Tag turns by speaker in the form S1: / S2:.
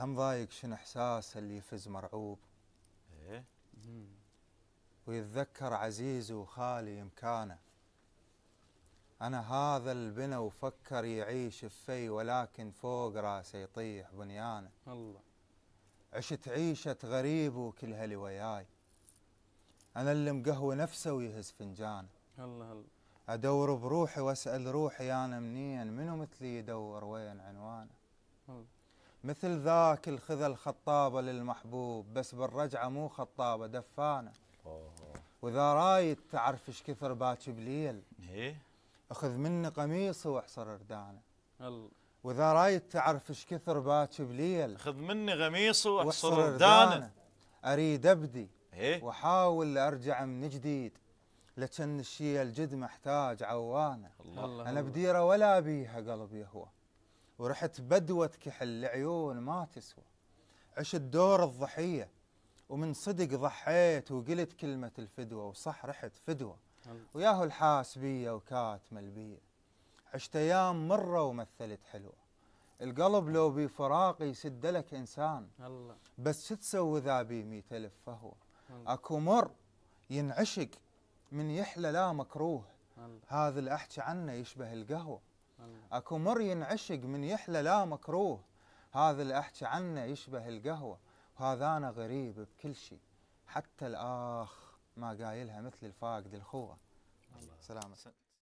S1: هم ضايق شنو إحساس اللي يفز مرعوب.
S2: إيه.
S1: ويتذكر عزيز وخالي مكانه أنا هذا البنى وفكر يعيش في ولكن فوق راسه يطيح بنيانه.
S3: الله.
S1: عشت عيشة غريب وكلها لي وياي. أنا اللي مقهوى نفسه ويهز فنجانه.
S3: الله الله.
S1: أدور بروحي وأسأل روحي أنا منين؟ منو مثلي يدور وين عنوانه؟
S3: الله.
S1: مثل ذاك الخذ الخطابه للمحبوب بس بالرجعة مو خطابة دفانة.
S2: الله
S1: وإذا رايد تعرف إيش كثر باكي بليل.
S2: إيه؟
S1: أخذ مني قميصي وأحصر ردانه
S3: الله
S1: وإذا رايد تعرف إيش كثر باكي بليل.
S2: خذ مني غميصه
S1: وأحصر
S2: ردانه
S1: أريد أبدي.
S2: إيه؟
S1: وأحاول أرجع من جديد. لكن الشي الجد محتاج عوانة.
S2: الله.
S3: الله.
S1: بديرة ولا بيها قلبي يهوى ورحت بدوة كحل لعيون ما تسوى. عشت دور الضحية ومن صدق ضحيت وقلت كلمة الفدوة وصح رحت فدوة. وياهو الحاسبية وكاتم البية عشت أيام مرة ومثلت حلوة. القلب لو بفراق يسد لك إنسان.
S3: الله.
S1: بس شو تسوي ذا بي مية ألف فهو. أكو مر ينعشق من يحلى لا مكروه. هذا اللي أحكي عنه يشبه القهوة. اكو مر ينعشق من يحلى لا مكروه. هذا اللي احكي عنه يشبه القهوة. وهذا أنا غريب بكل شيء. حتى الآخ ما قايلها مثل الفاقد الخوه سلامة.